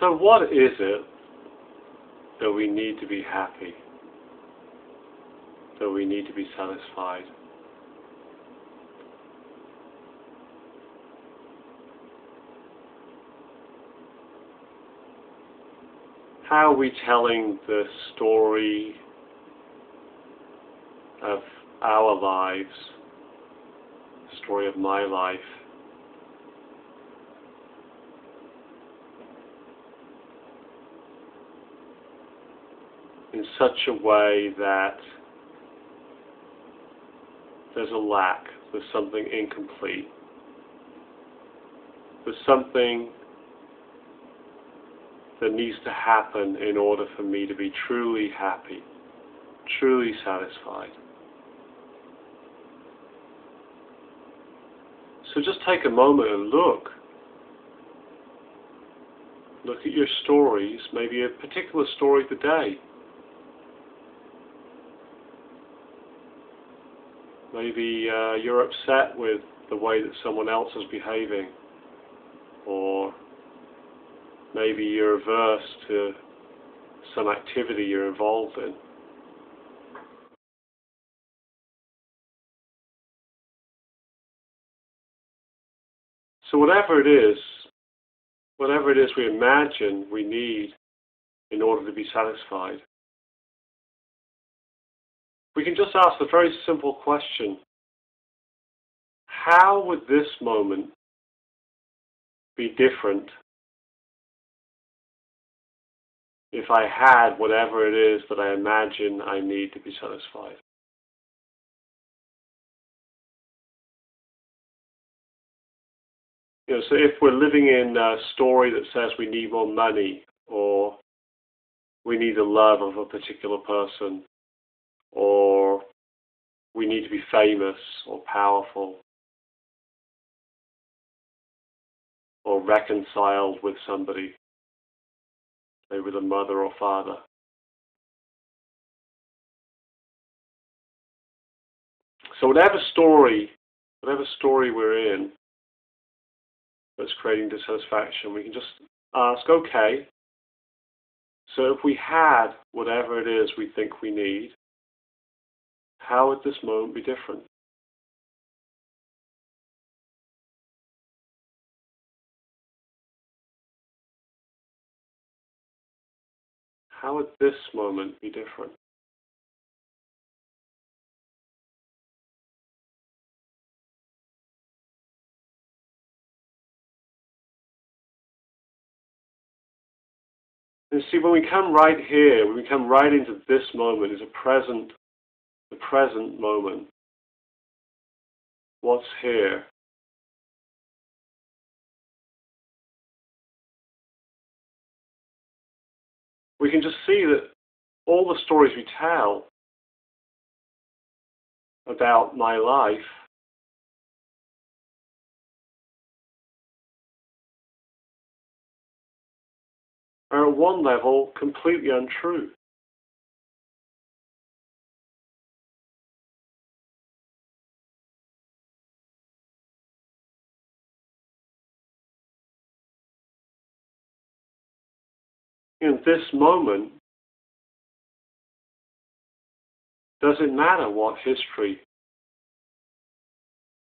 So what is it that we need to be happy? That we need to be satisfied? How are we telling the story of our lives, the story of my life? In such a way that there's a lack, there's something incomplete, there's something that needs to happen in order for me to be truly happy, truly satisfied. So just take a moment and look. Look at your stories, maybe a particular story today. Maybe uh, you're upset with the way that someone else is behaving, or maybe you're averse to some activity you're involved in. So whatever it is, whatever it is we imagine we need in order to be satisfied, we can just ask the very simple question, how would this moment be different if I had whatever it is that I imagine I need to be satisfied? You know, so if we're living in a story that says we need more money or we need the love of a particular person or we need to be famous or powerful or reconciled with somebody, say with a mother or father. So whatever story, whatever story we're in that's creating dissatisfaction, we can just ask, okay, so if we had whatever it is we think we need, how would this moment be different? How would this moment be different? And see, when we come right here, when we come right into this moment, is a present the present moment, what's here. We can just see that all the stories we tell about my life are at one level completely untrue. In this moment, does it matter what history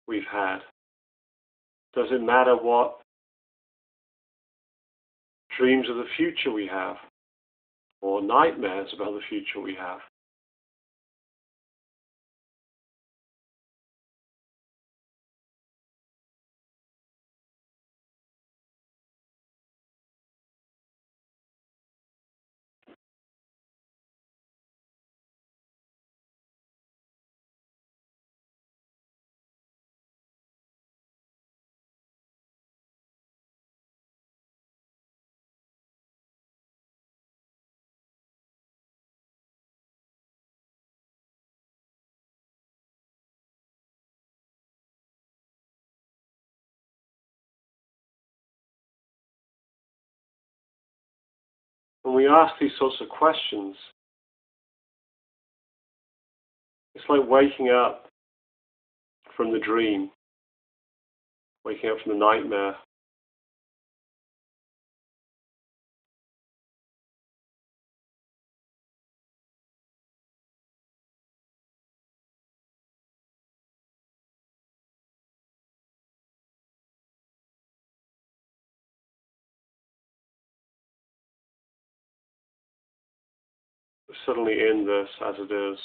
we've had? Does it matter what dreams of the future we have? Or nightmares about the future we have? When we ask these sorts of questions, it's like waking up from the dream, waking up from the nightmare. Suddenly in this as it is.